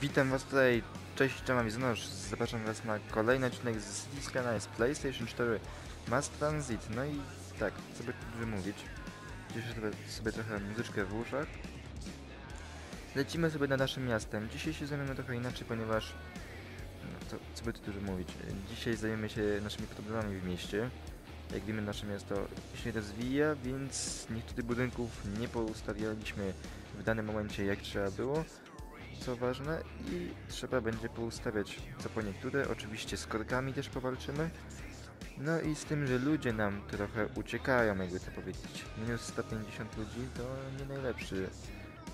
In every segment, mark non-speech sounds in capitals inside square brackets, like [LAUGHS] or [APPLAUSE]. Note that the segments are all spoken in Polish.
Witam was tutaj, cześć, cześć, Wizonosz. Zapraszam was na kolejny odcinek z City Skylines PlayStation 4 Mass Transit. No i tak, co by tu dużo mówić. Cieszę sobie, sobie trochę muzyczkę w uszach. Lecimy sobie nad naszym miastem. Dzisiaj się zajmiemy trochę inaczej, ponieważ... No to, co by tu dużo mówić. Dzisiaj zajmiemy się naszymi problemami w mieście. Jak wiemy, nasze miasto się rozwija, więc niektórych budynków nie poustawialiśmy w danym momencie jak trzeba było co ważne i trzeba będzie poustawiać co po niektóre, oczywiście z korkami też powalczymy. No i z tym, że ludzie nam trochę uciekają, jakby to powiedzieć. Minus 150 ludzi to nie najlepszy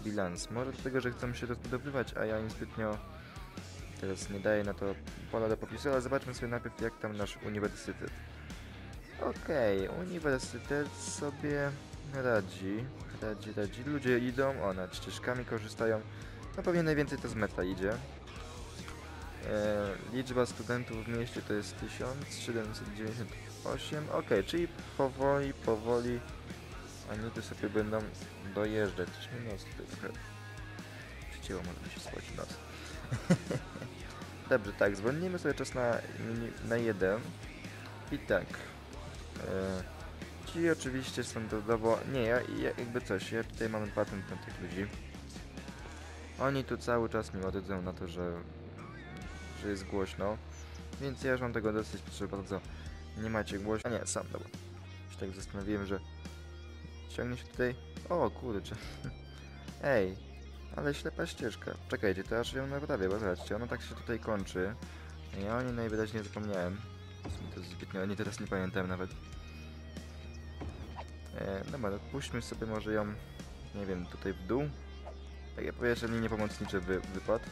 bilans. Może dlatego, że chcą się rozbudowywać, a ja im zbytnio teraz nie daję na to pola do popisu, ale zobaczmy sobie najpierw jak tam nasz uniwersytet. Okej, uniwersytet sobie radzi, radzi, radzi. Ludzie idą, o, nad ścieżkami korzystają. No pewnie najwięcej to z meta idzie. E, liczba studentów w mieście to jest 1798. Ok, czyli powoli, powoli oni tu sobie będą dojeżdżać. Coś mi nos tutaj trochę przycięło, może się spać nos. [LAUGHS] Dobrze, tak, zwolnimy sobie czas na, na jeden. I tak. E, ci oczywiście standardowo... Nie, ja, ja jakby coś, ja tutaj mamy patent na tych ludzi. Oni tu cały czas mi ładują na to, że, że jest głośno. Więc ja już mam tego dosyć, proszę bardzo. Nie macie głośno. A nie, sam, dobra. Się tak zastanowiłem, że ciągnie się tutaj... O, kurczę. [LAUGHS] Ej, ale ślepa ścieżka. Czekajcie, to aż ją naprawię, bo zobaczcie, ona tak się tutaj kończy. Ja o niej najwyraźniej zapomniałem. To zbytnio, nie teraz nie pamiętam nawet. E, dobra, puśćmy sobie może ją, nie wiem, tutaj w dół. Tak jak powietrze linie pomocnicze wy, wypadł.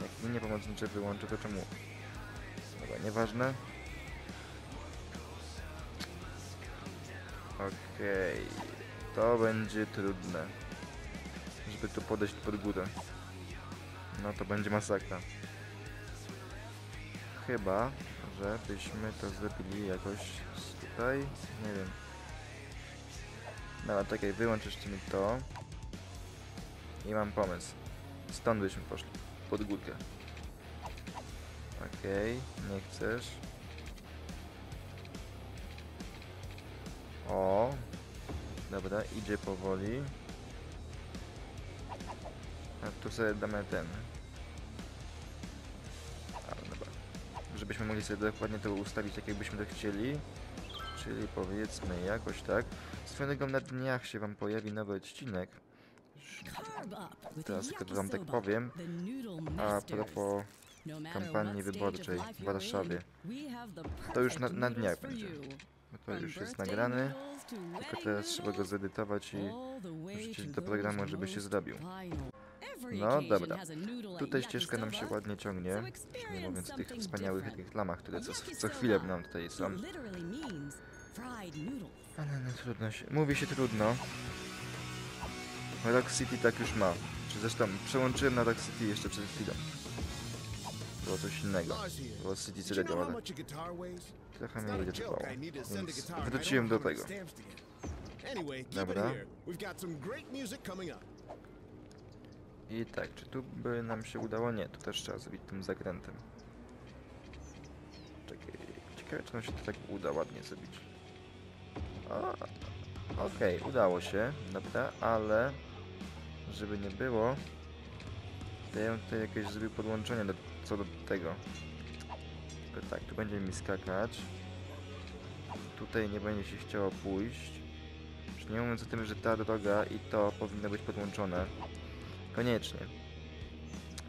Jak linie pomocnicze wyłączę, to czemu? Dobra, nieważne. Okej, to będzie trudne. Żeby tu podejść pod górę. No to będzie masakra. Chyba, że byśmy to zrobili jakoś tutaj, nie wiem. Dobra, czekaj, wyłącz mi to. I mam pomysł. Stąd byśmy poszli. Pod górkę. Okej, okay, nie chcesz. O, dobra, idzie powoli. A tu sobie damy ten. A, dobra. Żebyśmy mogli sobie dokładnie to ustawić tak jakbyśmy to chcieli. Czyli powiedzmy jakoś tak. Swoją drogą na dniach się wam pojawi nowy odcinek. Teraz tylko wam tak powiem. A propos kampanii wyborczej w Warszawie. To już na, na dniach będzie. To już jest nagrany. Tylko teraz trzeba go zedytować i wrzucić do programu, żeby się zrobił. No dobra. Tutaj ścieżka nam się ładnie ciągnie. Nie mówiąc o tych wspaniałych reklamach, które co, co chwilę nam tutaj są. Ale no trudno się... Mówi się trudno. Rock City tak już ma. Czy zresztą przełączyłem na Rock City jeszcze przed chwilą. Było coś innego. Było City Cyredio, ale trochę mnie będzie trwało. Więc wróciłem do tego. Dobra. I tak, czy tu by nam się udało? Nie, tu też trzeba zrobić tym zakrętem. Czekaj, ciekawe czy nam się to tak uda ładnie zrobić. Okej, okay, udało się, dobra, ale żeby nie było, to ja tutaj jakieś zrobił podłączenie do, co do tego. Tylko tak, tu będzie mi skakać. Tutaj nie będzie się chciało pójść. Już nie mówiąc o tym, że ta droga i to powinno być podłączone. Koniecznie.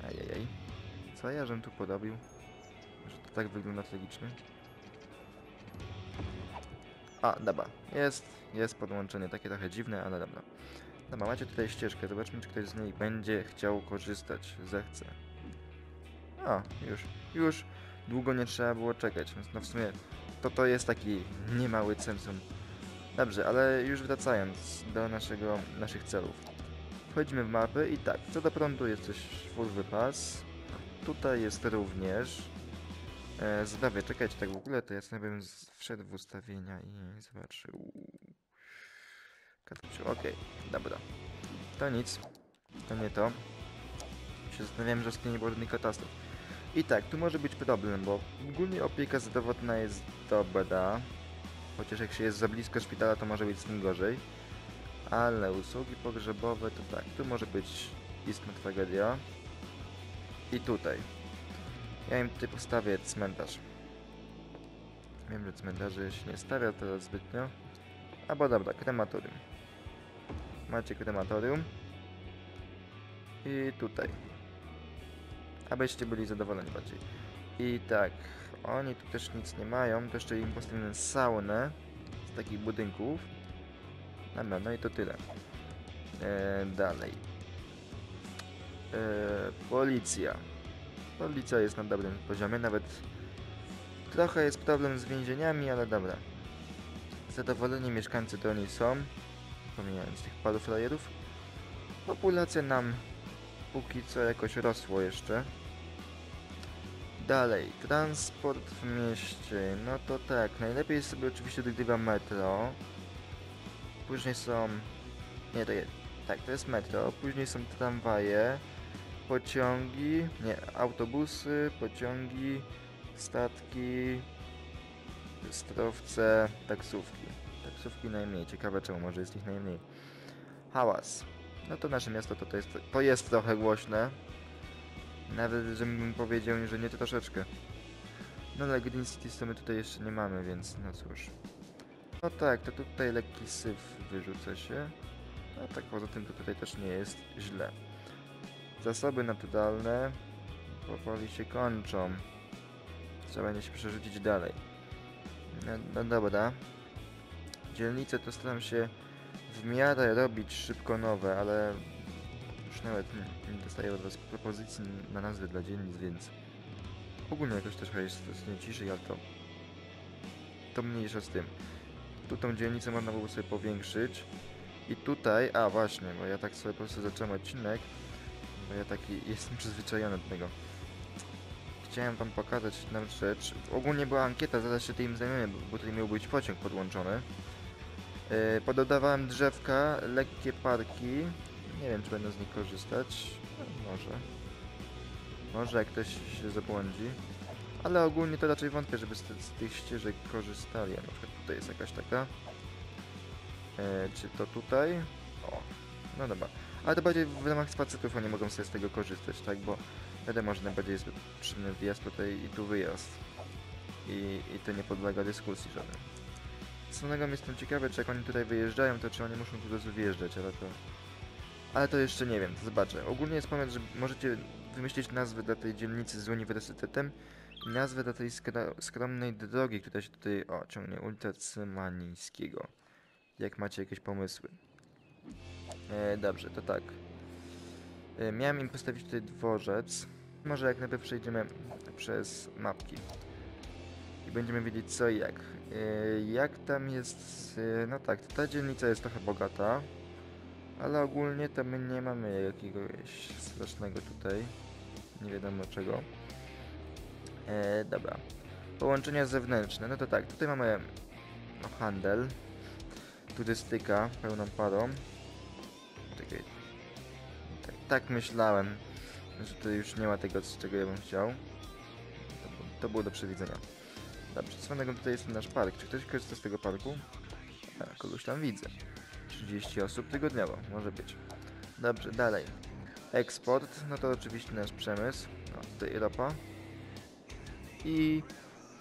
Ajajaj. Co ja żem tu podobił? Że to tak wygląda tragicznie. A, dobra. Jest, jest podłączenie takie trochę dziwne, ale dobra. Dobra, macie tutaj ścieżkę. Zobaczmy, czy ktoś z niej będzie chciał korzystać. Zechce. O, już, już długo nie trzeba było czekać, więc no w sumie to to jest taki niemały centrum. Dobrze, ale już wracając do naszego, naszych celów. Wchodzimy w mapy i tak, co do prądu jest coś full wypas. Tutaj jest również. E, zdrowie, czekajcie, tak w ogóle to ja sobie bym wszedł w ustawienia i zobaczył. Okej, okay, dobra. To nic. To nie to. się zastanawiałem, że nie było żadnych katastrof. I tak, tu może być problem, bo ogólnie opieka zdrowotna jest dobra, chociaż jak się jest za blisko szpitala, to może być z tym gorzej. Ale usługi pogrzebowe to tak, tu może być istna tragedia. I tutaj. Ja im tutaj postawię cmentarz. Wiem, że cmentarzy się nie stawia teraz zbytnio. Albo dobra, krematorium. Macie krematorium. I tutaj. Abyście byli zadowoleni bardziej. I tak, oni tu też nic nie mają, to jeszcze im postawimy saunę z takich budynków. Dobra, no i to tyle. E, dalej. E, policja. Policja jest na dobrym poziomie, nawet trochę jest problem z więzieniami, ale dobra. Zadowoleni mieszkańcy to oni są, pomijając tych paru frajerów. Populacja nam póki co jakoś rosło jeszcze. Dalej, transport w mieście. No to tak, najlepiej sobie oczywiście dogrywa metro. Później są... Nie, to jest... Tak, to jest metro. Później są tramwaje, pociągi, nie, autobusy, pociągi, statki, sterowce, taksówki. Taksówki najmniej, ciekawe czemu, może jest ich najmniej. Hałas. No to nasze miasto to, to, jest, to jest trochę głośne. Nawet, żebym powiedział, że nie troszeczkę. No ale Green City my tutaj jeszcze nie mamy, więc no cóż. No tak, to tutaj lekki syf wyrzuca się. No tak, poza tym to tutaj też nie jest źle. Zasoby naturalne powoli się kończą. Trzeba będzie się przerzucić dalej. No, no dobra. Dzielnice to staram się w miarę robić szybko nowe, ale już nawet nie, nie dostaję od was propozycji na nazwy dla dzielnic, więc ogólnie jakoś też jest stosunkowo ciszej, ale to to mniejsza z tym. Tu tą dzielnicę można było sobie powiększyć i tutaj, a właśnie, bo ja tak sobie po prostu zacząłem odcinek, bo ja taki [LAUGHS] jestem przyzwyczajony do tego. Chciałem wam pokazać jedną rzecz. Ogólnie była ankieta, zaraz się tym zajmiemy, bo tutaj miał być pociąg podłączony. Yy, pododawałem drzewka, lekkie parki. Nie wiem, czy będę z nich korzystać. No, może. Może jak ktoś się zabłądzi. Ale ogólnie to raczej wątpię, żeby z, z tych ścieżek korzystali. Na przykład tutaj jest jakaś taka. E, czy to tutaj? O, no dobra. Ale to bardziej w ramach spacerów oni mogą sobie z tego korzystać, tak? Bo wiadomo, że najbardziej jest potrzebny wjazd tutaj i tu wyjazd. I, I to nie podlega dyskusji żadnej. Samego jestem ciekawy, czy jak oni tutaj wyjeżdżają, to czy oni muszą tu razu wjeżdżać, ale to... Ale to jeszcze nie wiem, to zobaczę. Ogólnie jest pomysł, że możecie wymyślić nazwy dla tej dzielnicy z uniwersytetem i nazwę dla tej skromnej drogi, która się tutaj, o, ciągnie, ulica Cymańskiego. Jak macie jakieś pomysły. E, dobrze, to tak. E, miałem im postawić tutaj dworzec. Może jak najpierw przejdziemy przez mapki. I będziemy wiedzieć co i jak. E, jak tam jest... No tak, ta dzielnica jest trochę bogata. Ale ogólnie to my nie mamy jakiegoś strasznego tutaj. Nie wiadomo czego. E, dobra. Połączenia zewnętrzne. No to tak, tutaj mamy no, handel. Turystyka pełną parą. Czekaj. Tak, tak myślałem, że to już nie ma tego, z czego ja bym chciał. To, to było do przewidzenia. Dobrze, swoją tutaj jest nasz park. Czy ktoś korzysta z tego parku? A, kogoś tam widzę. 30 osób tygodniowo, może być. Dobrze, dalej. Eksport, no to oczywiście nasz przemysł. No, tutaj ropa. I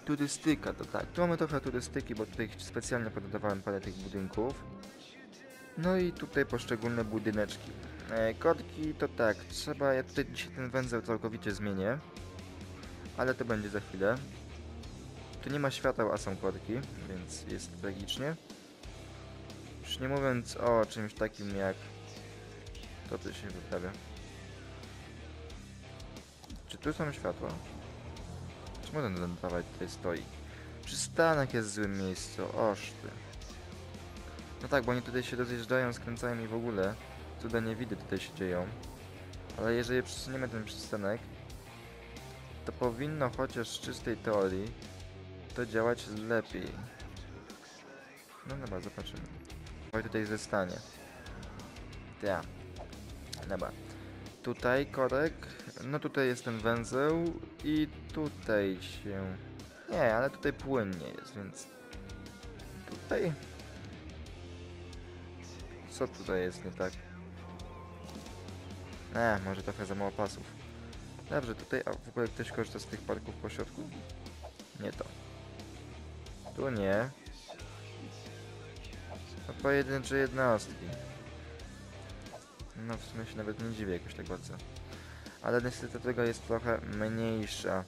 turystyka, to tak. Tu mamy trochę turystyki, bo tutaj specjalnie pododawałem parę tych budynków. No i tutaj poszczególne budyneczki. E, kotki to tak, trzeba, ja tutaj dzisiaj ten węzeł całkowicie zmienię. Ale to będzie za chwilę. Tu nie ma świateł, a są kotki, więc jest tragicznie. Już nie mówiąc o czymś takim jak to, co się wyprawia. Czy tu są światła? Czemu ten dawaj tutaj stoi? Przystanek jest w złym miejscu, oż ty. No tak, bo oni tutaj się rozjeżdżają, skręcają i w ogóle cuda nie widy tutaj się dzieją. Ale jeżeli przesuniemy ten przystanek, to powinno chociaż z czystej teorii to działać lepiej. No dobra, zobaczymy. Oj, tutaj zostanie. Ja. Dobra. Tutaj korek, no tutaj jest ten węzeł i tutaj się... Nie, ale tutaj płynnie jest, więc... Tutaj... Co tutaj jest nie tak? E, może trochę za mało pasów. Dobrze, tutaj... A w ogóle ktoś korzysta z tych parków po środku? Nie to. Tu nie. No pojedyncze jednostki. No w sumie się nawet nie dziwię jakoś tak bardzo. Ale niestety tego jest trochę mniejsza.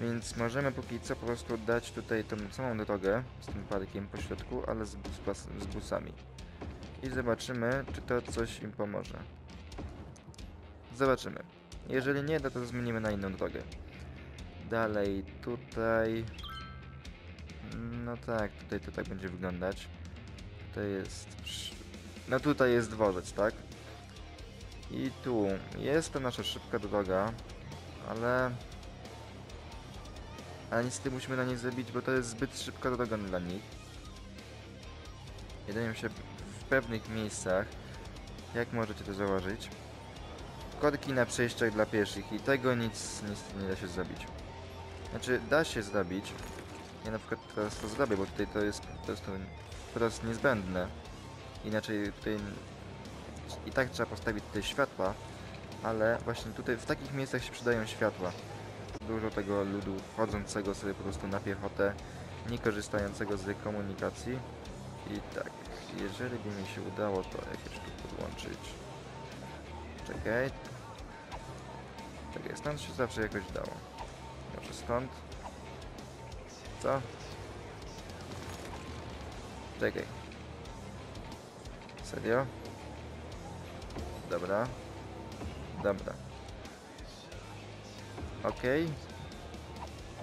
Więc możemy póki co po prostu dać tutaj tą samą drogę z tym parkiem po środku, ale z, bus, z busami. I zobaczymy, czy to coś im pomoże. Zobaczymy. Jeżeli nie, no to zmienimy na inną drogę. Dalej, tutaj... No tak, tutaj to tak będzie wyglądać. Tutaj jest... No tutaj jest dworzec, tak? I tu jest to nasza szybka droga, ale... Ale niestety musimy na nie zabić, bo to jest zbyt szybka droga dla nich. Jedynie się w pewnych miejscach, jak możecie to zauważyć, korki na przejściach dla pieszych i tego nic niestety nie da się zrobić. Znaczy, da się zrobić. Ja na przykład teraz to zrobię, bo tutaj to jest po prostu wprost niezbędne. Inaczej tutaj i tak trzeba postawić tutaj światła, ale właśnie tutaj w takich miejscach się przydają światła. Dużo tego ludu chodzącego sobie po prostu na piechotę, nie korzystającego z komunikacji. I tak, jeżeli by mi się udało to jakieś tu podłączyć. Czekaj. Czekaj, stąd się zawsze jakoś dało. Może stąd? Co? Czekaj. Serio? Dobra. Dobra. Okej.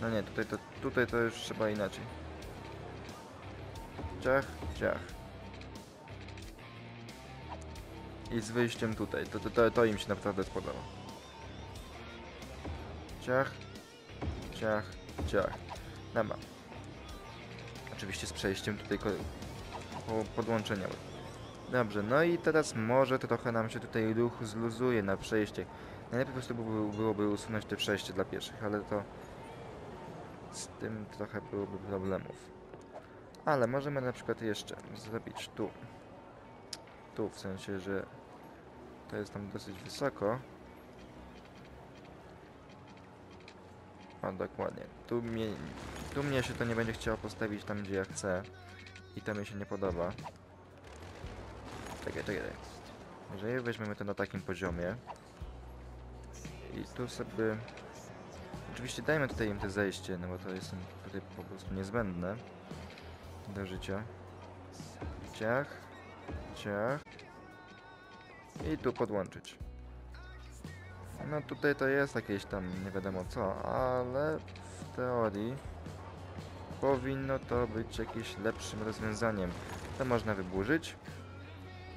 No nie, tutaj to, tutaj to już trzeba inaczej. Ciach, ciach. I z wyjściem tutaj. To, to, to, to im się naprawdę spodoba. Ciach, ciach, ciach. Dobra. Oczywiście z przejściem tutaj ko- po podłączenia. Dobrze, no i teraz może trochę nam się tutaj ruch zluzuje na przejście. Najlepiej po prostu byłoby, byłoby usunąć te przejście dla pieszych, ale to z tym trochę byłoby problemów. Ale możemy na przykład jeszcze zrobić tu. Tu, w sensie, że to jest tam dosyć wysoko. O, dokładnie. Tu mnie, tu mnie się to nie będzie chciało postawić tam, gdzie ja chcę. I to mi się nie podoba. Czekaj, czekaj. Jeżeli weźmiemy to na takim poziomie. I tu sobie... Oczywiście dajmy tutaj im te zejście, no bo to jest tutaj po prostu niezbędne do życia. Ciach, ciach. I tu podłączyć. No tutaj to jest jakieś tam nie wiadomo co, ale w teorii powinno to być jakimś lepszym rozwiązaniem. To można wyburzyć.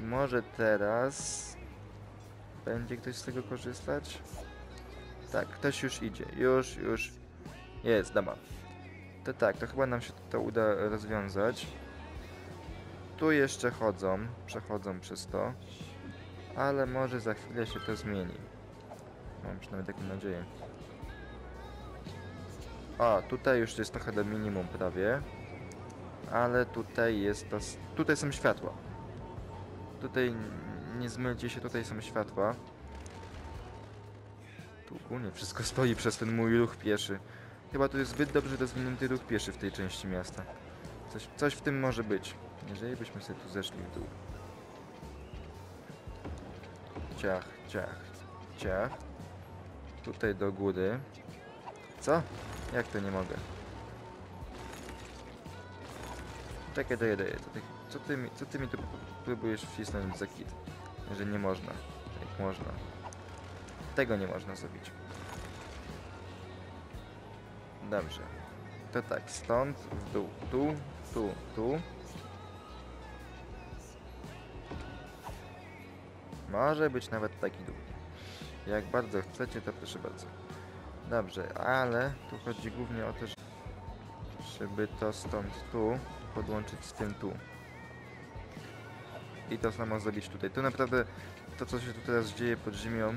Może teraz będzie ktoś z tego korzystać? Tak, ktoś już idzie. Już, już. Jest, dobra. To tak, to chyba nam się to uda rozwiązać. Tu jeszcze chodzą, przechodzą przez to. Ale może za chwilę się to zmieni. Mam przynajmniej taką nadzieję. O, tutaj już jest trochę do minimum prawie. Ale tutaj jest to... Tutaj są światła. Tutaj nie zmylcie się, tutaj są światła. Tu ogólnie wszystko [LAUGHS] stoi przez ten mój ruch pieszy. Chyba tu jest zbyt dobrze rozwinięty ruch pieszy w tej części miasta. Coś, coś w tym może być. Jeżeli byśmy sobie tu zeszli w dół. Ciach, ciach, ciach. Tutaj do góry. Co? Jak to nie mogę? Czekaj, daję, daję. Co ty, co ty, mi, co ty mi tu próbujesz wcisnąć za kit? Że nie można. Jak można. Tego nie można zrobić. Dobrze. To tak, stąd w dół. Tu, tu, tu. Może być nawet taki dół. Jak bardzo chcecie, to proszę bardzo. Dobrze, ale tu chodzi głównie o to, że- żeby to stąd tu podłączyć z tym tu. I to samo zrobić tutaj. Tu naprawdę to, co się tu teraz dzieje pod ziemią,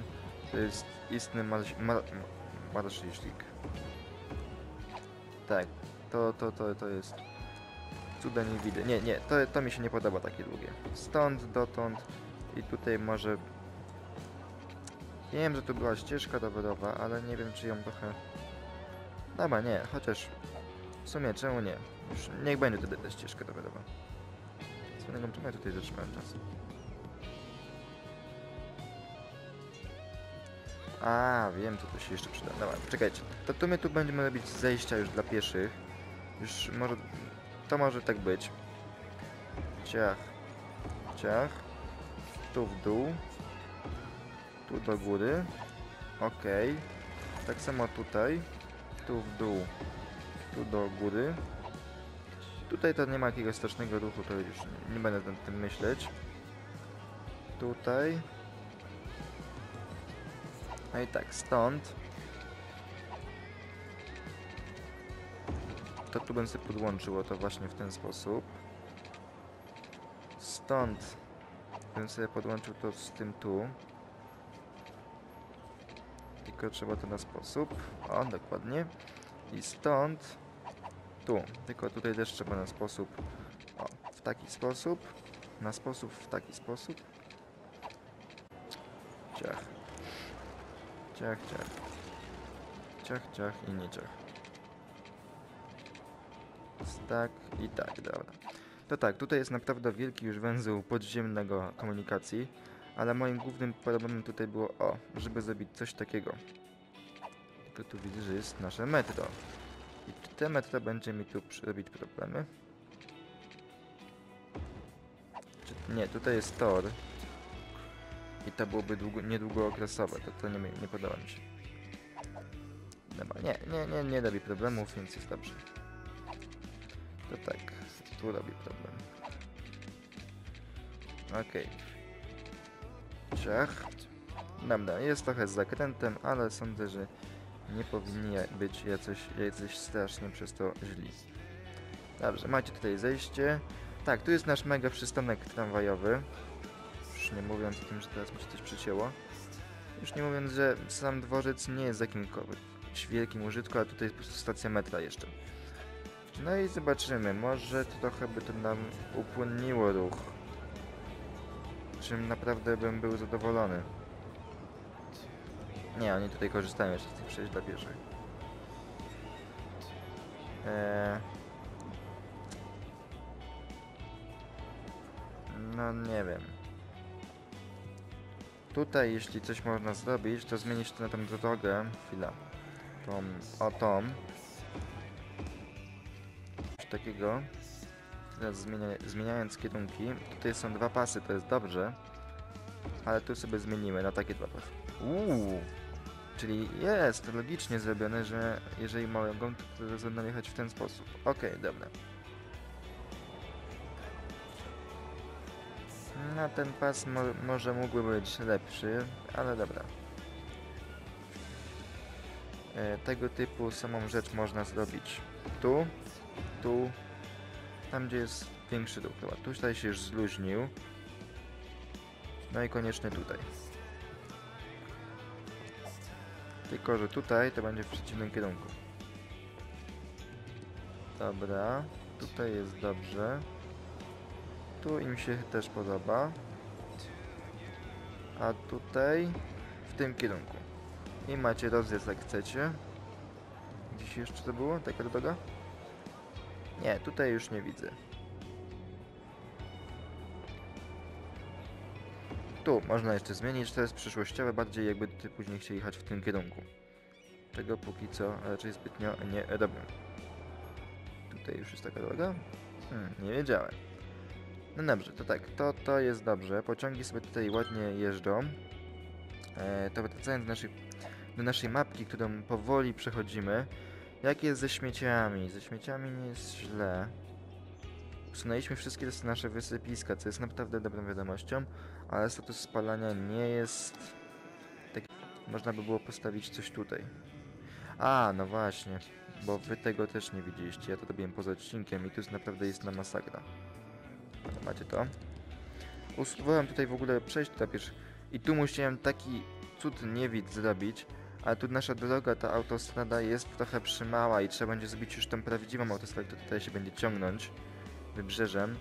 To jest istny marsz, mar, marszliszlik. Tak, to, to, to, to jest cuda nie widzę. Nie, nie, to, to mi się nie podoba takie długie. Stąd, dotąd i tutaj może... Wiem, że tu była ścieżka dowodowa, ale nie wiem, czy ją trochę... Dobra, nie, chociaż w sumie czemu nie? Już niech będzie wtedy ta ścieżka dowodowa. Swoją czemu ja tutaj zatrzymałem czas? A, wiem, co tu się jeszcze przyda. Dobra, czekajcie. To, to my tu będziemy robić zejścia już dla pieszych. Już może... To może tak być. Ciach. Ciach. Tu w dół. Tu do góry. Okej. Tak samo tutaj. Tu w dół. Tu do góry. Tutaj to nie ma jakiegoś strasznego ruchu, to już nie, nie będę nad tym myśleć. Tutaj. No i tak, stąd. To tu bym sobie podłączyło to właśnie w ten sposób. Stąd bym sobie podłączył to z tym tu. Tylko trzeba to na sposób. O, dokładnie. I stąd tu. Tylko tutaj też trzeba na sposób. O, w taki sposób. Na sposób w taki sposób. Ciach. Ciach, ciach. Ciach, ciach i nie ciach. Tak i tak, dobra. To tak, tutaj jest naprawdę wielki już węzeł podziemnego komunikacji, ale moim głównym problemem tutaj było, o, żeby zrobić coś takiego. Tylko tu widzę, że jest nasze metro. I te metro będzie mi tu robić problemy. Czy, nie, tutaj jest tor. I to byłoby długo, niedługookresowe, to, to nie, nie podoba mi się. Dobra, nie, nie, nie, nie robi problemów, więc jest dobrze. To tak, tu robi problem. Okej. Dobra, jest trochę z zakrętem, ale sądzę, że nie powinni być jacyś, jacyś strasznie przez to źli. Dobrze, macie tutaj zejście. Tak, tu jest nasz mega przystanek tramwajowy. Już nie mówiąc o tym, że teraz mi się coś przycięło. Już nie mówiąc, że sam dworzec nie jest jakimkolwiek wielkim użytku, a tutaj jest po prostu stacja metra jeszcze. No i zobaczymy, może to trochę by to nam upłynniło ruch. Czym naprawdę bym był zadowolony. Nie, oni tutaj korzystają jeszcze z tych przejść dla pieszych. Eee... No nie wiem. Tutaj jeśli coś można zrobić, to zmienić to na tą drogę. Chwila. Tą, o tą. Coś takiego. Teraz zmienia, zmieniając kierunki. Tutaj są dwa pasy, to jest dobrze. Ale tu sobie zmienimy na takie dwa pasy. Uuu. Czyli jest logicznie zrobione, że jeżeli mogą, to będą jechać w ten sposób. Okej, dobra. No ten pas mo może mógłby być lepszy, ale dobra. E, tego typu samą rzecz można zrobić tu, tu, tam gdzie jest większy ruch. Dobra, tu tutaj się już zluźnił. No i koniecznie tutaj. Tylko, że tutaj to będzie w przeciwnym kierunku. Dobra, tutaj jest dobrze. Tu im się też podoba. A tutaj w tym kierunku. I macie rozjazd jak chcecie. Gdzieś jeszcze to było? Taka droga? Nie, tutaj już nie widzę. Tu można jeszcze zmienić, to jest przyszłościowe, bardziej jakby ty później chcieli jechać w tym kierunku. Czego póki co raczej zbytnio nie robię. Tutaj już jest taka droga? Hmm, nie wiedziałem. No dobrze, to tak, to, to jest dobrze. Pociągi sobie tutaj ładnie jeżdżą. E, to wracając do naszej, do naszej mapki, którą powoli przechodzimy. Jak jest ze śmieciami? Ze śmieciami nie jest źle. Usunęliśmy wszystkie nasze wysypiska, co jest naprawdę dobrą wiadomością, ale status spalania nie jest taki. Można by było postawić coś tutaj. A, no właśnie, bo wy tego też nie widzieliście. Ja to robiłem poza odcinkiem i tu jest naprawdę jest na masakra. Macie to? Usuwałem tutaj w ogóle przejść na pierwszy. I tu musiałem taki cud nie widz zrobić, ale tu nasza droga, ta autostrada jest trochę przymała i trzeba będzie zrobić już tą prawdziwą autostradę, która tutaj się będzie ciągnąć wybrzeżem.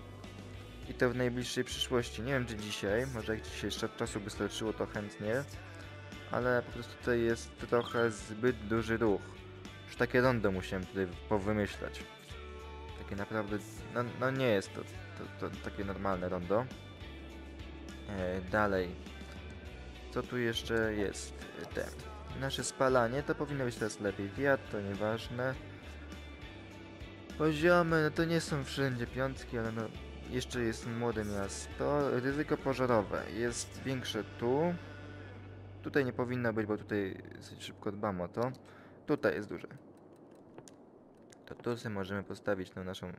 I to w najbliższej przyszłości. Nie wiem czy dzisiaj, może jak dzisiaj jeszcze czasu by starczyło to chętnie, ale po prostu tutaj jest trochę zbyt duży ruch. Już takie rondo musiałem tutaj powymyślać. Takie naprawdę, no, no nie jest to, to, to takie normalne rondo. E, dalej. Co tu jeszcze jest? E, Te. Nasze spalanie to powinno być teraz lepiej. Wiatr to nieważne. Poziomy, no to nie są wszędzie piątki, ale no jeszcze jest młode miasto. Ryzyko pożarowe jest większe tu. Tutaj nie powinno być, bo tutaj szybko dbam o to. Tutaj jest duże. To tu sobie możemy postawić na naszą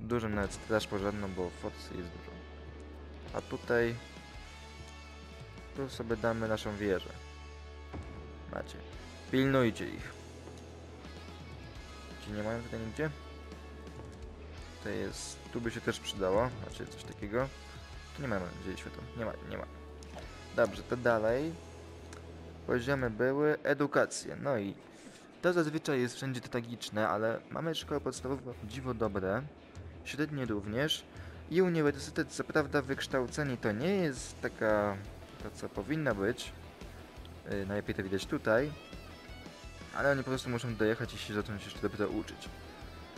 dużą nawet straż pożarną, bo focy jest dużo. A tutaj tu sobie damy naszą wieżę. Macie. Pilnujcie ich. Ci nie mają tutaj nigdzie? Tutaj jest... Tu by się też przydało. Macie coś takiego. Tu nie ma nadzieję światła. Nie ma, nie ma. Dobrze, to dalej. Poziomy były. Edukację. No i to zazwyczaj jest wszędzie tragiczne, ale mamy szkołę podstawową dziwo dobre. Średnie również. I uniwersytet, co prawda wykształceni to nie jest taka... to co powinna być. Yy, najlepiej to widać tutaj. Ale oni po prostu muszą dojechać i się zacząć jeszcze dopiero uczyć.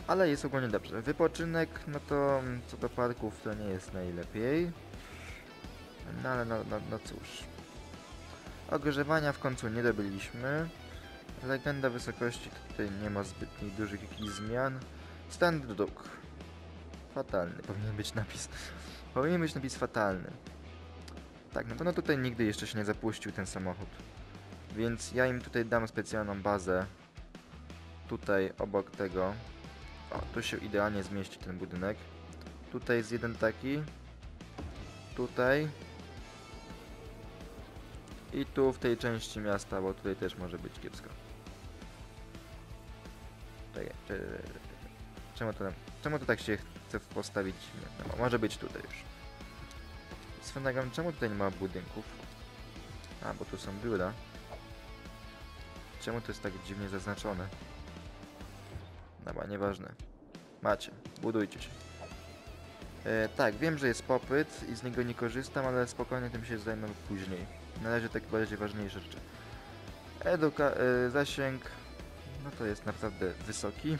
Ale jest ogólnie dobrze. Wypoczynek, no to mm, co do parków to nie jest najlepiej. No ale no, no, no cóż. Ogrzewania w końcu nie dobyliśmy. Legenda wysokości tutaj nie ma zbytnich dużych jakichś zmian. Standard dróg. Fatalny powinien być napis. Powinien być napis fatalny. Tak, na pewno tutaj nigdy jeszcze się nie zapuścił ten samochód. Więc ja im tutaj dam specjalną bazę. Tutaj obok tego. O, tu się idealnie zmieści ten budynek. Tutaj jest jeden taki. Tutaj. I tu w tej części miasta, bo tutaj też może być kiepsko. Czemu to, czemu to tak się chce postawić? No, może być tutaj już. Drogą, czemu tutaj nie ma budynków? A, bo tu są biura. Czemu to jest tak dziwnie zaznaczone? Dobra, nieważne. Macie, budujcie się. E, tak, wiem, że jest popyt i z niego nie korzystam, ale spokojnie tym się zajmę później. Na razie tak bardziej ważniejsze rzeczy. Eduka... E, zasięg... No to jest naprawdę wysoki.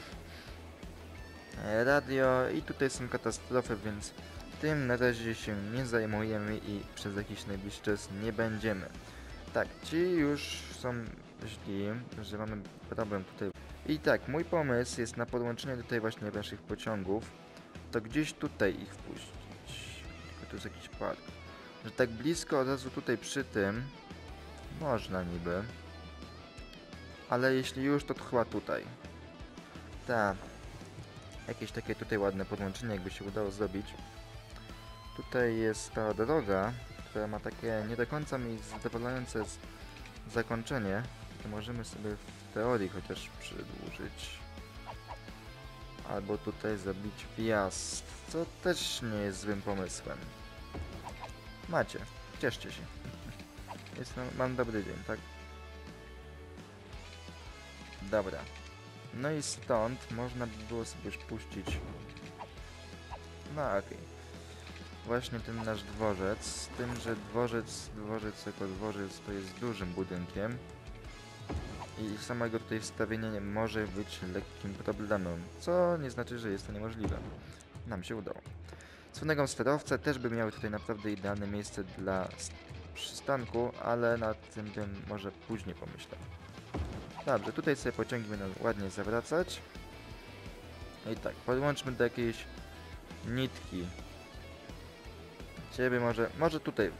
E, radio i tutaj są katastrofy, więc tym na razie się nie zajmujemy i przez jakiś najbliższy czas nie będziemy. Tak, ci już są źli, że mamy problem tutaj. I tak, mój pomysł jest na podłączenie tutaj właśnie naszych pociągów. To gdzieś tutaj ich wpuścić. Tylko tu jest jakiś park. Że tak blisko od razu tutaj przy tym można niby. Ale jeśli już, to chyba tutaj. Tak. Jakieś takie tutaj ładne podłączenie, jakby się udało zrobić. Tutaj jest ta droga, która ma takie nie do końca mi zadowalające zakończenie. To możemy sobie w teorii chociaż przedłużyć. Albo tutaj zrobić wjazd, co też nie jest złym pomysłem. Macie, cieszcie się. Jest, mam dobry dzień, tak? Dobra. No i stąd można by było sobie już puścić... No okej. Okay. Właśnie ten nasz dworzec, z tym, że dworzec, dworzec jako dworzec to jest dużym budynkiem. I samego tutaj wstawienia nie może być lekkim problemem, co nie znaczy, że jest to niemożliwe. Nam się udało. Słynnego sterowca też by miały tutaj naprawdę idealne miejsce dla przystanku, ale nad tym bym może później pomyślał. Dobrze, tutaj sobie pociągi będą ładnie zawracać. No I tak, podłączmy do jakiejś nitki. Ciebie może, może tutaj,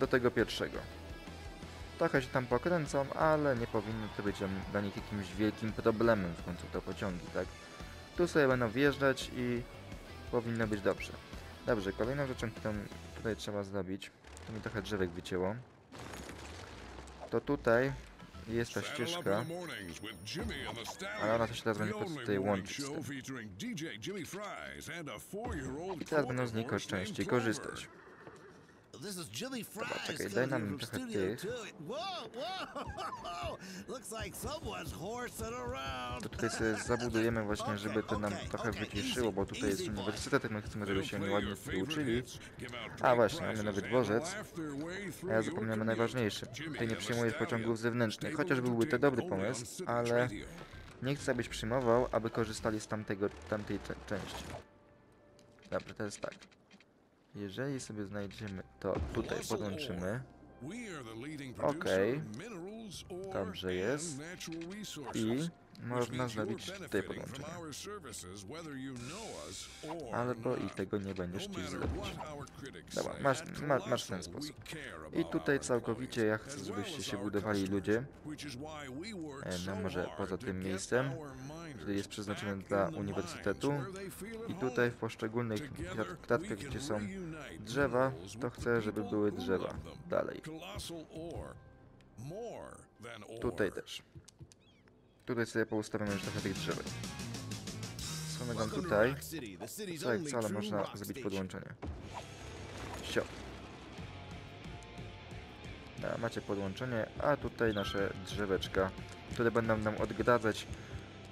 do tego pierwszego. Trochę się tam pokręcą, ale nie powinno to być dla nich jakimś wielkim problemem w końcu te pociągi, tak? Tu sobie będą wjeżdżać i powinno być dobrze. Dobrze, kolejną rzeczą, którą tutaj trzeba zrobić, to mi trochę drzewek wycięło, to tutaj jest ta ścieżka, ale ona się teraz będzie po prostu tutaj łączyć tym. I teraz będą z niej częściej korzystać. This is Jimmy Fry. czekaj, daj nam from trochę Studio tych. Two. Whoa, whoa! [LAUGHS] Looks like someone's horsing around. To tutaj sobie zabudujemy właśnie, [LAUGHS] żeby to nam trochę wyciszyło, bo tutaj jest uniwersytet, my chcemy, żeby się ładnie tutaj uczyli. A właśnie, mamy nowy dworzec. A ja zapomniałem o najważniejszym. Tutaj nie przyjmuję pociągów zewnętrznych, chociaż byłby to dobry pomysł, ale nie chcę, abyś przyjmował, aby korzystali z tamtego, tamtej części. Dobrze, to jest tak. Jeżeli sobie znajdziemy to, tutaj podłączymy. Okej. Dobrze jest. I można zrobić tutaj podłączenie. Albo i tego nie będziesz chcieć zrobić. Dobra, masz, ma, masz ten sposób. I tutaj całkowicie ja chcę, żebyście się budowali ludzie. E, no może poza tym miejscem, który jest przeznaczony dla uniwersytetu. I tutaj w poszczególnych kratkach, gdzie są drzewa, to chcę, żeby były drzewa. Dalej. Tutaj też. Tutaj sobie poustawiamy już trochę tych drzewek. To tutaj, co jak wcale można zrobić podłączenie. Sio. Da, macie podłączenie, a tutaj nasze drzeweczka, które będą nam odgradzać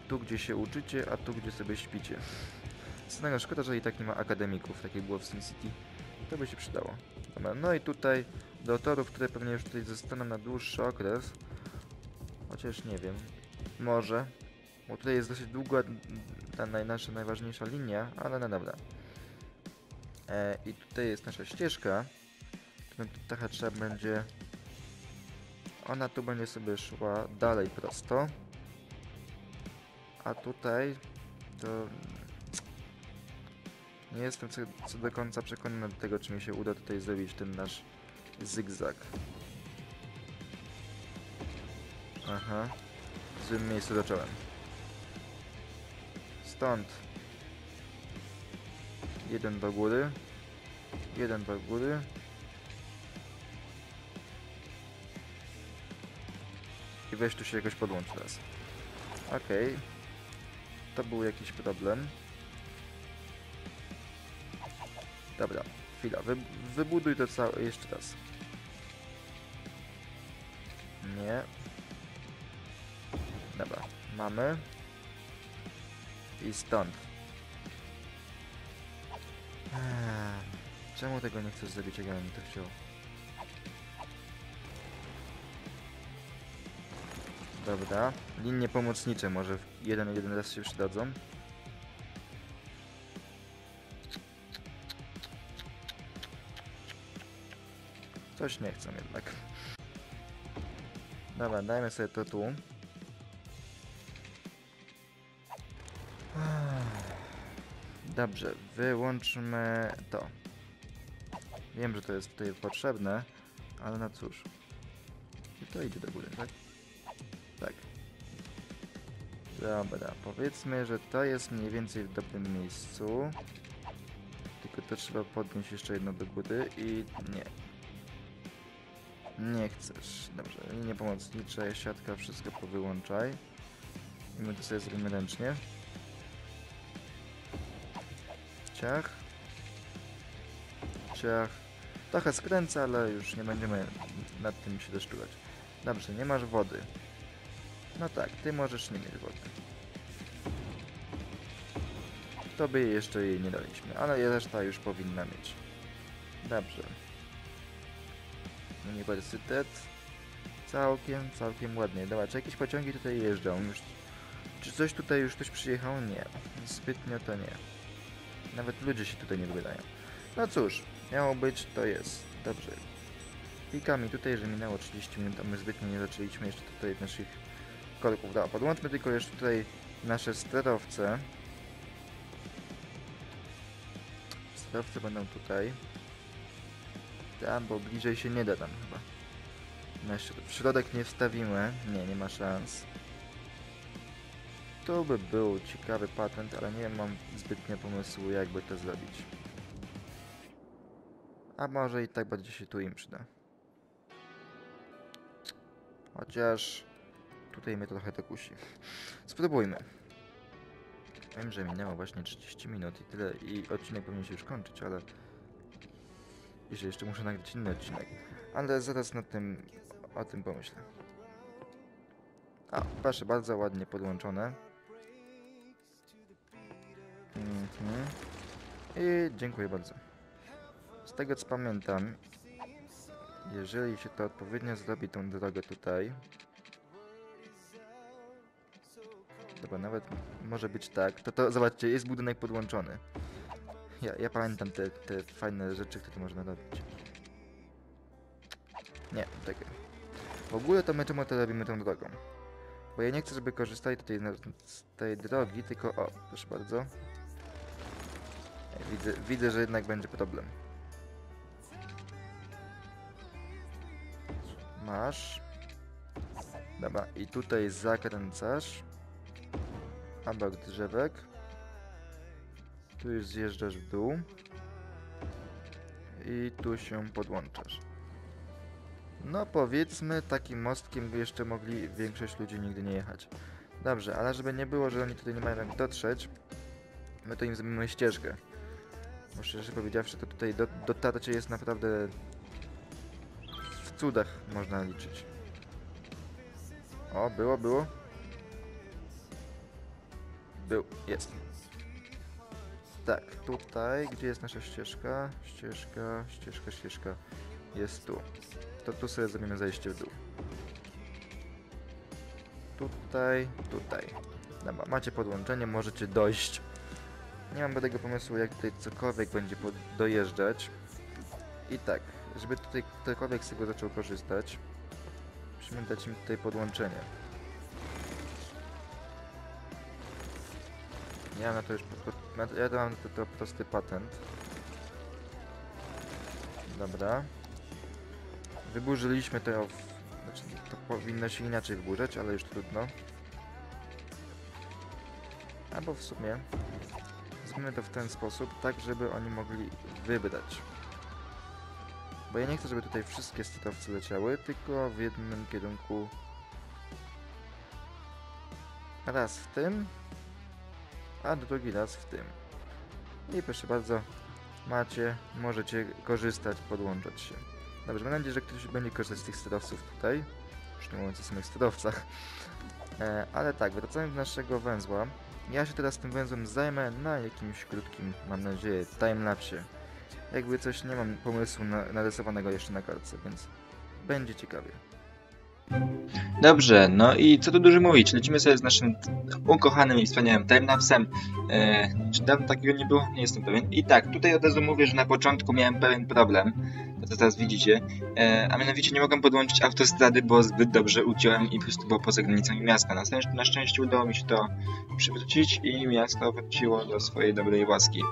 tu, gdzie się uczycie, a tu, gdzie sobie śpicie. Znanego szkoda, że i tak nie ma akademików, tak jak było w SimCity. To by się przydało. Dobra, no i tutaj do torów, które pewnie już tutaj zostaną na dłuższy okres. Chociaż nie wiem. Może. Bo tutaj jest dosyć długa ta naj, nasza najważniejsza linia, ale no dobra. E, I tutaj jest nasza ścieżka, którą tu trochę trzeba będzie... Ona tu będzie sobie szła dalej prosto. A tutaj to... Nie jestem co, co do końca przekonany do tego, czy mi się uda tutaj zrobić ten nasz zygzak. Aha. W złym miejscu zacząłem. Stąd. Jeden do góry. Jeden do góry. I weź tu się jakoś podłącz teraz. Okej. To był jakiś problem. Dobra, chwila. Wy, wybuduj to całe jeszcze raz. Nie. Mamy. I stąd. Eee, Czemu tego nie chcesz zrobić, jak ja bym to chciał? Dobra, linie pomocnicze może jeden, jeden raz się przydadzą. Coś nie chcę jednak. Dobra, dajmy sobie to tu. Dobrze, wyłączmy to. Wiem, że to jest tutaj potrzebne, ale no cóż. I to idzie do góry, tak? Tak. Dobra, powiedzmy, że to jest mniej więcej w dobrym miejscu. Tylko to trzeba podnieść jeszcze jedno do góry i nie. Nie chcesz. Dobrze, linie pomocnicze, siatka, wszystko powyłączaj. I my to sobie zrobimy ręcznie. Ciach. Ciach. Trochę skręca, ale już nie będziemy nad tym się deszczuwać. Dobrze, nie masz wody. No tak, ty możesz nie mieć wody. Tobie jeszcze jej nie daliśmy, ale reszta już powinna mieć. Dobrze. Uniwersytet. Całkiem, całkiem ładnie. Dobra, czy jakieś pociągi tutaj jeżdżą? Już... Czy coś tutaj już ktoś przyjechał? Nie. Zbytnio to nie. Nawet ludzie się tutaj nie wybierają. No cóż, miało być, to jest. Dobrze. Pika mi tutaj, że minęło 30 minut, a my zbytnio nie zaczęliśmy jeszcze tutaj naszych korków. Dobra, podłączmy tylko jeszcze tutaj nasze sterowce. Sterowce będą tutaj. Tam, bo bliżej się nie da tam chyba. Na środ- w środek nie wstawimy. Nie, nie ma szans. To by był ciekawy patent, ale nie mam zbytnio pomysłu, jakby to zrobić. A może i tak bardziej się tu im przyda. Chociaż tutaj mnie trochę to kusi. Spróbujmy. Wiem, że minęło właśnie 30 minut i tyle i odcinek powinien się już kończyć, ale jeśli jeszcze muszę nagrać inny odcinek. Ale zaraz nad tym, o tym pomyślę. A, proszę bardzo, ładnie podłączone. Mhm. I dziękuję bardzo. Z tego co pamiętam, jeżeli się to odpowiednio zrobi tą drogę tutaj, Dobra, nawet może być tak. To to, zobaczcie, jest budynek podłączony. Ja, ja pamiętam te, te fajne rzeczy, które można robić. Nie, czekaj. W ogóle to my czemu to robimy tą drogą? Bo ja nie chcę, żeby korzystali tutaj z tej drogi, tylko o, proszę bardzo. Widzę, widzę, że jednak będzie problem. Masz. Dobra, i tutaj zakręcasz. Obok drzewek. Tu już zjeżdżasz w dół. I tu się podłączasz. No powiedzmy, takim mostkiem jeszcze mogli większość ludzi nigdy nie jechać. Dobrze, ale żeby nie było, że oni tutaj nie mają jak dotrzeć, my to im zrobimy ścieżkę. Bo szczerze powiedziawszy, to tutaj do, dotarcie jest naprawdę w cudach można liczyć. O, było, było. Był, jest. Tak, tutaj, gdzie jest nasza ścieżka? Ścieżka, ścieżka, ścieżka. Jest tu. To tu sobie zrobimy zejście w dół. Tutaj, tutaj. Dobra, macie podłączenie, możecie dojść. Nie mam tego pomysłu, jak tutaj cokolwiek będzie dojeżdżać. I tak, żeby tutaj ktokolwiek z tego zaczął korzystać, musimy dać im tutaj podłączenie. Ja na to już ja mam na to, to prosty patent. Dobra. Wyburzyliśmy to, znaczy to powinno się inaczej wyburzać, ale już trudno. Albo w sumie zrobimy to w ten sposób, tak żeby oni mogli wybrać. Bo ja nie chcę, żeby tutaj wszystkie statowce leciały, tylko w jednym kierunku. Raz w tym, a drugi raz w tym. I proszę bardzo, macie, możecie korzystać, podłączać się. Dobrze, mam nadzieję, że ktoś będzie korzystać z tych sterowców tutaj, już nie mówiąc o samych sterowcach. E, ale tak, wracając do naszego węzła, ja się teraz tym węzłem zajmę na jakimś krótkim, mam nadzieję, timelapsie. Jakby coś, nie mam pomysłu na, narysowanego jeszcze na kartce, więc będzie ciekawie. Dobrze, no i co tu dużo mówić, lecimy sobie z naszym ukochanym i wspaniałym timelapsem. E, czy dawno takiego nie było? Nie jestem pewien. I tak, tutaj od razu mówię, że na początku miałem pewien problem, co teraz widzicie, e, a mianowicie nie mogłem podłączyć autostrady, bo zbyt dobrze uciąłem i po prostu było poza granicami miasta. Na szczęście, na szczęście udało mi się to przywrócić i miasto wróciło do swojej dobrej łaski.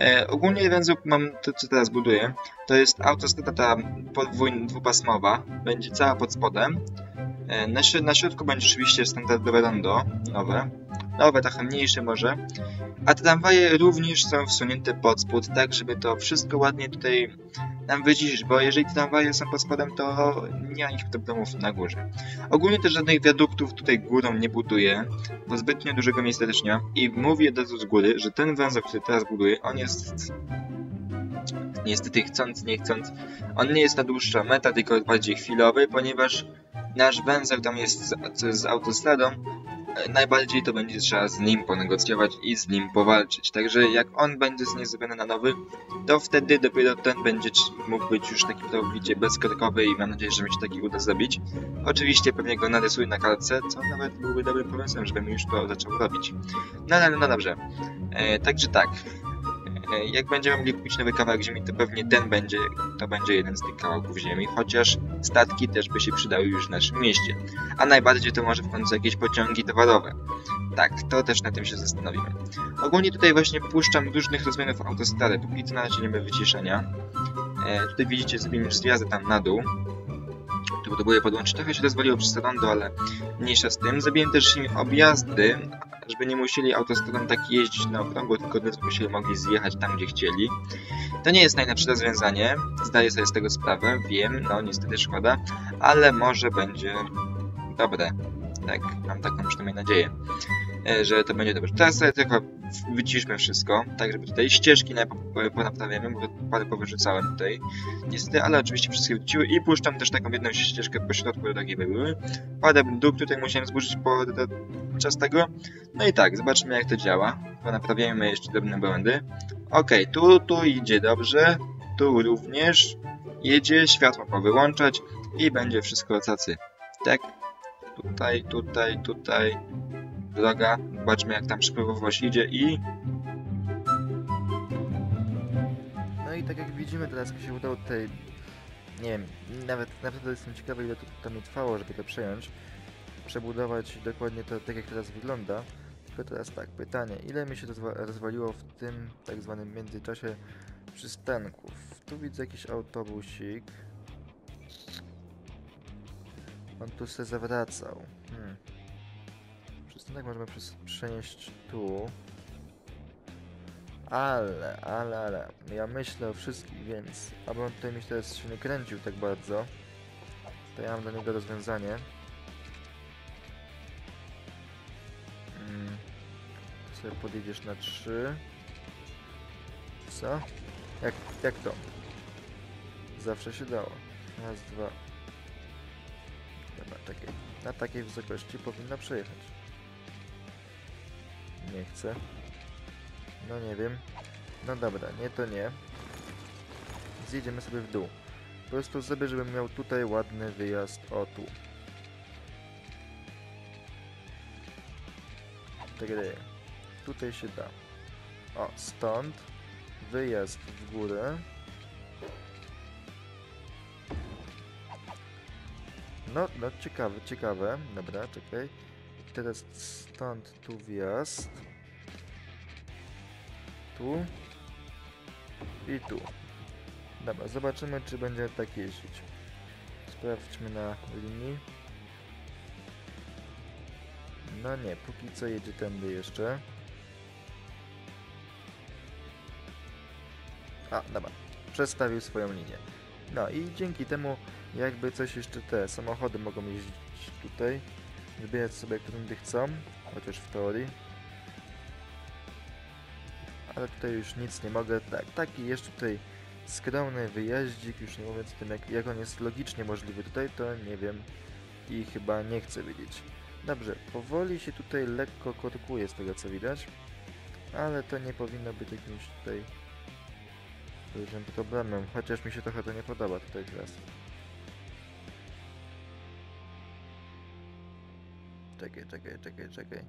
E, ogólnie węzeł mam to, co teraz buduję, to jest autostrada ta podwójna, dwupasmowa, będzie cała pod spodem. E, Na, na środku będzie oczywiście standardowe rondo, nowe, nowe, trochę mniejsze może, a te tramwaje również są wsunięte pod spód, tak żeby to wszystko ładnie tutaj nam wyciszyć, bo jeżeli te tramwaje są pod spodem, to nie ma ich problemów na górze. Ogólnie też żadnych wiaduktów tutaj górą nie buduję, bo zbytnio dużego miejsca też nie ma i mówię od z góry, że ten węzeł, który teraz buduję, on jest niestety chcąc, nie chcąc, on nie jest na dłuższą metę, tylko bardziej chwilowy, ponieważ nasz węzeł tam jest z, z, autostradą, najbardziej to będzie trzeba z nim ponegocjować i z nim powalczyć. Także jak on będzie z niej zrobiony na nowy, to wtedy dopiero ten będzie mógł być już taki całkowicie bezkrokowy i mam nadzieję, że mi się taki uda zrobić. Oczywiście pewnie go narysuję na kartce, co nawet byłby dobrym pomysłem, żebym już to zaczął robić. No ale no dobrze. E, także tak. E, Jak będziemy mogli kupić nowy kawałek ziemi, to pewnie ten będzie, to będzie jeden z tych kawałków ziemi, chociaż statki też by się przydały już w naszym mieście. A najbardziej to może w końcu jakieś pociągi towarowe. Tak, to też na tym się zastanowimy. Ogólnie tutaj właśnie puszczam różnych rozmiarów autostrady, póki co na razie nie ma wyciszenia. E, tutaj widzicie sobie już zjazdy tam na dół. Próbuję podłączyć, trochę się rozwaliło przez rondo, ale mniejsza z tym. Zrobiłem też im objazdy, żeby nie musieli autostradą tak jeździć na okrągło, tylko razu musieli mogli zjechać tam, gdzie chcieli. To nie jest najlepsze rozwiązanie, zdaję sobie z tego sprawę, wiem, no niestety szkoda, ale może będzie dobre. Tak, mam taką przynajmniej nadzieję. E, że to będzie dobrze. Teraz sobie tylko wyciszmy wszystko, tak żeby tutaj ścieżki na- ponaprawiamy, bo parę powyrzucałem tutaj. Niestety, ale oczywiście wszystkie wróciły i puszczam też taką jedną ścieżkę po środku, takie były. Parę dróg tutaj musiałem zburzyć podczas tego. No i tak, zobaczmy jak to działa. Ponaprawiamy jeszcze drobne błędy. Okej, tu, tu idzie dobrze, tu również jedzie, światło powyłączać i będzie wszystko cacy. Tak, tutaj, tutaj, tutaj, droga, zobaczmy jak tam przepływowość idzie i No i tak jak widzimy, teraz mi się udało tutaj, nie wiem, nawet naprawdę jestem ciekawy ile to, to mi trwało, żeby to przejąć, przebudować dokładnie to tak jak teraz wygląda. Tylko teraz tak, pytanie, ile mi się rozwa rozwaliło w tym tak zwanym międzyczasie przystanków? Tu widzę jakiś autobusik. On tu se zawracał. Hmm. Przystanek możemy przenieść tu. Ale, ale, ale, ja myślę o wszystkich, więc aby on tutaj mi teraz się nie kręcił tak bardzo, to ja mam dla niego rozwiązanie. Mm, tu sobie podjedziesz na 3. Co? Jak, jak to? Zawsze się dało. Raz, dwa. Dobra, czekaj. Na takiej wysokości powinno przejechać. Nie chcę. No nie wiem. No dobra, nie to nie. Zjedziemy sobie w dół. Po prostu sobie, żebym miał tutaj ładny wyjazd. O tu. Tak daje. Tutaj się da. O, stąd. Wyjazd w górę. No, no, ciekawe, ciekawe. Dobra, czekaj. Teraz stąd tu wjazd. Tu. I tu. Dobra, zobaczymy, czy będzie tak jeździć. Sprawdźmy na linii. No nie, póki co jedzie tędy jeszcze. A, dobra. Przestawił swoją linię. No i dzięki temu jakby coś jeszcze te samochody mogą jeździć tutaj. Wybierać sobie, którędy chcą. Chociaż w teorii ale tutaj już nic nie mogę. Tak, taki jeszcze tutaj skromny wyjaździk, już nie mówiąc o tym, jak, jak on jest logicznie możliwy tutaj, to nie wiem i chyba nie chcę wiedzieć. Dobrze, powoli się tutaj lekko korkuje z tego co widać, ale to nie powinno być jakimś tutaj dużym problemem, chociaż mi się trochę to nie podoba tutaj teraz. Czekaj, czekaj, czekaj, czekaj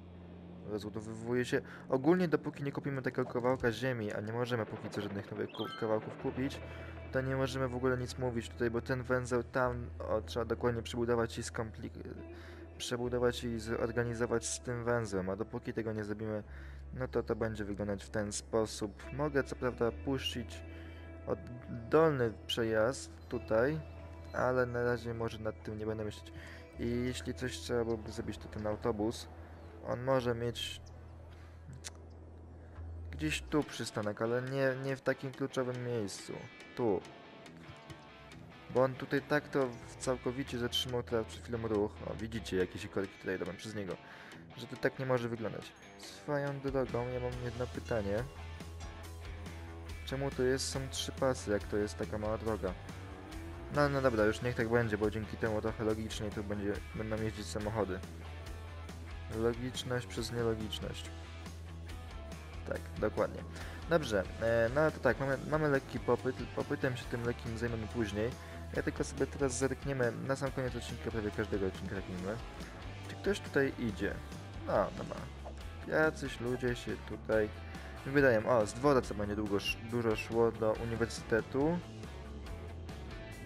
rozbudowywuje się. Ogólnie dopóki nie kupimy takiego kawałka ziemi, a nie możemy póki co żadnych nowych kawałków kupić, to nie możemy w ogóle nic mówić tutaj, bo ten węzeł tam o, trzeba dokładnie przebudować i skomplik... przebudować i zorganizować z tym węzłem, a dopóki tego nie zrobimy, no to to będzie wyglądać w ten sposób. Mogę co prawda puścić od dolny przejazd tutaj, ale na razie może nad tym nie będę myśleć. I jeśli coś trzeba byłoby zrobić, to ten autobus. On może mieć gdzieś tu przystanek, ale nie, nie w takim kluczowym miejscu. Tu. Bo on tutaj tak to całkowicie zatrzymał teraz przed chwilą ruch. O, widzicie jakie się korki tutaj robią przez niego. Że to tak nie może wyglądać. Swoją drogą, ja mam jedno pytanie. Czemu tu jest, są trzy pasy, jak to jest taka mała droga? No, no dobra, już niech tak będzie, bo dzięki temu trochę logiczniej tu będzie, będą jeździć samochody. Logiczność przez nielogiczność. Tak, dokładnie. Dobrze, e, no to tak, mamy, mamy lekki popyt, popytem się tym lekkim zajmiemy później. Ja tylko sobie teraz zerkniemy, na sam koniec odcinka, prawie każdego odcinka tak. Czy ktoś tutaj idzie? No, dobra. Jacyś ludzie się tutaj wydają. O, z dwora co będzie długo, dużo szło do uniwersytetu.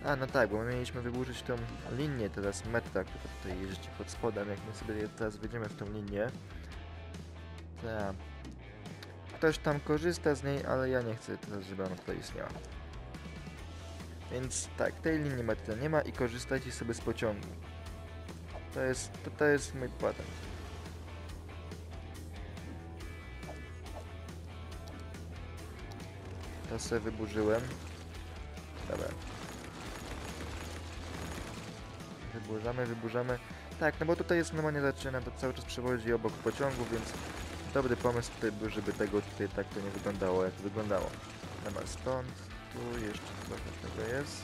A, no tak, bo my mieliśmy wyburzyć tą linię teraz metra, która tutaj jeździ pod spodem, jak my sobie teraz wejdziemy w tą linię. Tak. Ktoś tam korzysta z niej, ale ja nie chcę teraz, żeby ona tutaj istniała. Więc tak, tej linii metra nie ma i korzystajcie sobie z pociągu. To jest, to, to jest mój patent. To sobie wyburzyłem. Dobra. Wyburzamy, wyburzamy. Tak, no bo tutaj jest normalnie zaczyna, to cały czas przewozi obok pociągu, więc dobry pomysł tutaj był, żeby tego tutaj tak to nie wyglądało, jak wyglądało. Dobra, stąd, tu jeszcze trochę tego jest.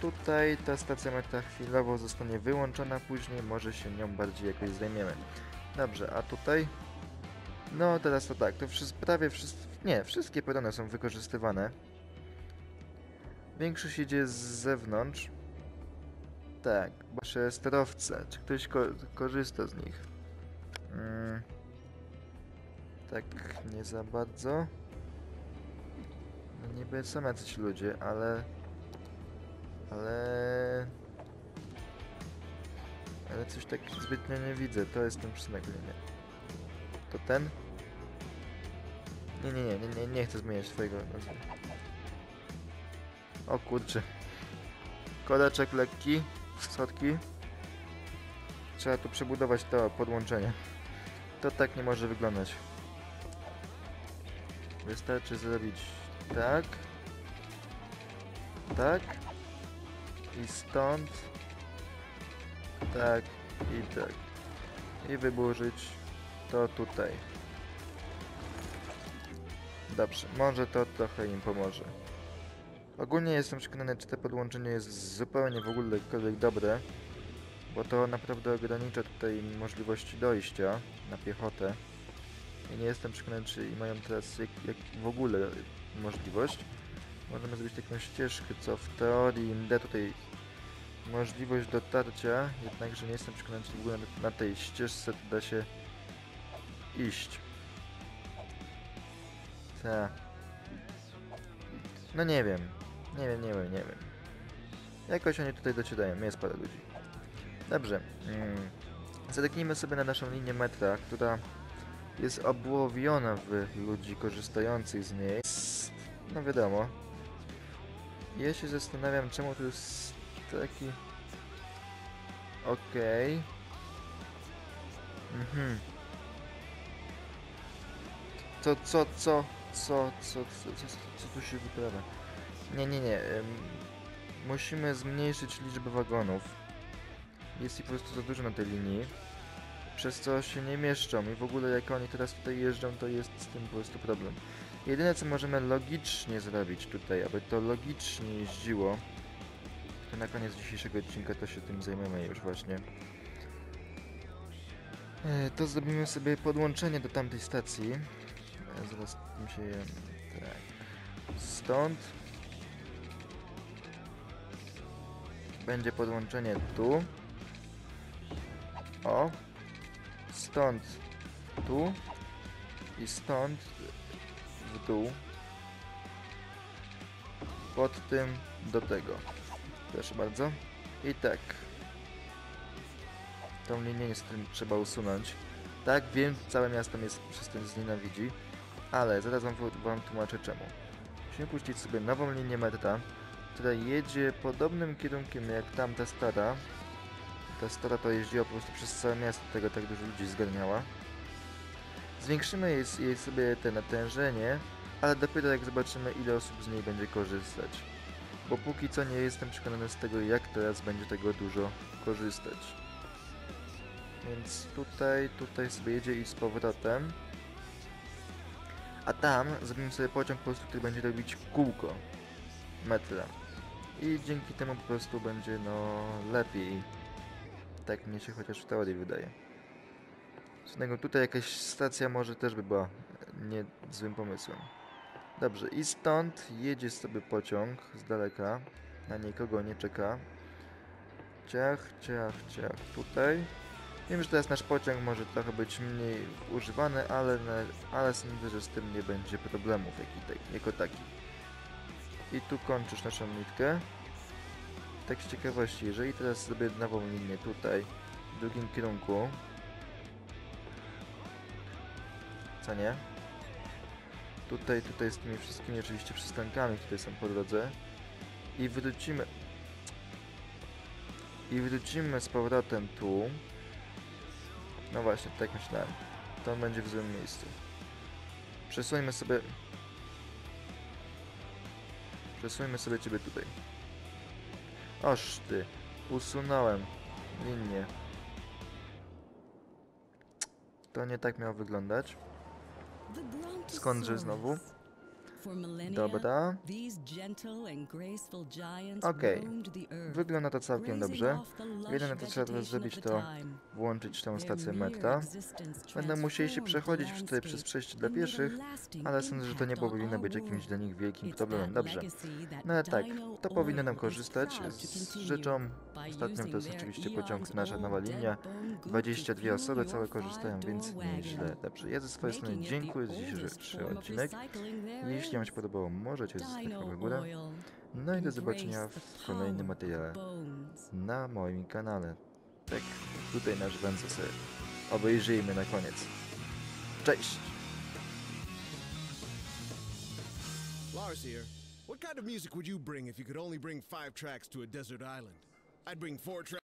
Tutaj ta stacja metra chwilowo zostanie wyłączona, później może się nią bardziej jakoś zajmiemy. Dobrze, a tutaj? No teraz to tak, to wszyscy, prawie wszyscy, nie, wszystkie pedony są wykorzystywane. Większość idzie z zewnątrz. Tak, wasze sterowce, czy ktoś ko korzysta z nich? Mm. Tak, nie za bardzo. No niby są jacyś ludzie, ale... Ale... Ale coś tak zbytnio nie widzę, to jest ten przyznak, nie. To ten? Nie, nie, nie, nie, nie, chcę zmieniać twojego nazwy. O kurczę. Kodeczek lekki, schodki. Trzeba tu przebudować to podłączenie. To tak nie może wyglądać. Wystarczy zrobić tak. Tak. I stąd. Tak. I tak. I wyburzyć to tutaj. Dobrze, może to trochę im pomoże. Ogólnie jestem przekonany, czy to podłączenie jest zupełnie w ogóle jakkolwiek dobre, bo to naprawdę ogranicza tutaj możliwości dojścia na piechotę. I nie jestem przekonany, czy mają teraz jak, jak w ogóle możliwość. Możemy zrobić taką ścieżkę, co w teorii da tutaj możliwość dotarcia, jednakże nie jestem przekonany, czy w ogóle na, tej ścieżce da się iść. Ta. No nie wiem. Nie wiem, nie wiem, nie wiem. Jakoś oni tutaj docierają, jest parę ludzi. Dobrze. Mm. Sobie na naszą linię metra, która jest obłowiona w ludzi korzystających z niej. No wiadomo. Ja się zastanawiam, czemu tu jest taki... Okej. Mhm. To co, co, co, co, co, co, co tu się wyprawia? Nie, nie, nie. musimy zmniejszyć liczbę wagonów. Jest ich po prostu za dużo na tej linii. Przez co się nie mieszczą i w ogóle jak oni teraz tutaj jeżdżą, to jest z tym po prostu problem. Jedyne co możemy logicznie zrobić tutaj, aby to logicznie jeździło, to na koniec dzisiejszego odcinka to się tym zajmiemy już właśnie. E, To zrobimy sobie podłączenie do tamtej stacji. E, Zaraz mi się... Tak. Stąd będzie podłączenie tu. O. Stąd tu. I stąd w dół. Pod tym do tego. Proszę bardzo. I tak. Tą linię niestety trzeba usunąć. Tak, wiem, całe miasto mnie przez to znienawidzi. Ale zaraz wam, wam tłumaczę czemu. Musimy puścić sobie nową linię metra, która jedzie podobnym kierunkiem jak tamta stara. Ta stara to jeździła po prostu przez całe miasto, tego tak dużo ludzi zgarniała. Zwiększymy jej, jej sobie te natężenie, ale dopiero jak zobaczymy ile osób z niej będzie korzystać. Bo póki co nie jestem przekonany z tego jak teraz będzie tego dużo korzystać. Więc tutaj, tutaj sobie jedzie i z powrotem. A tam zrobimy sobie pociąg po prostu, który będzie robić kółko metra. I dzięki temu po prostu będzie no lepiej. Tak mnie się chociaż w teorii wydaje. Z tego tutaj jakaś stacja może też by była nie złym pomysłem. Dobrze, i stąd jedzie sobie pociąg z daleka. Na nikogo nie czeka. Ciach, ciach, ciach. Tutaj. Wiem, że teraz nasz pociąg może trochę być mniej używany, ale, ale sądzę, że z tym nie będzie problemów jaki, tak- jako taki. I tu kończysz naszą nitkę. Tak z ciekawości, jeżeli teraz zrobię nową linię tutaj, w drugim kierunku, co nie? Tutaj, tutaj z tymi wszystkimi oczywiście przystankami, które są po drodze i wrócimy i wrócimy z powrotem tu no właśnie, tak myślałem to on będzie w złym miejscu przesuńmy sobie przesuńmy sobie ciebie tutaj oż ty usunąłem linię. To nie tak miało wyglądać. Skądże znowu? Dobra. Okej. Wygląda to całkiem dobrze. Jedyne co trzeba zrobić to włączyć tą stację metra. Będą musieli się przechodzić tutaj przez przejście dla pieszych, ale sądzę, że to nie powinno być jakimś dla nich wielkim problemem. Dobrze. No ale tak, to powinno nam korzystać z rzeczą. Ostatnią to jest oczywiście pociąg nasza nowa linia. 22 osoby całe korzystają, więc nieźle. Dobrze, ja ze swojej strony dziękuję za dzisiejszy odcinek. Jeśli Wam się podobało, możecie zostawić łapkę w górę. No i do zobaczenia w kolejnym materiale na moim kanale. Tak, tutaj nasz węzeł sobie obejrzyjmy na koniec. Cześć! Lars here. What kind of music would you bring if you could only bring five tracks to a desert island? I'd bring four.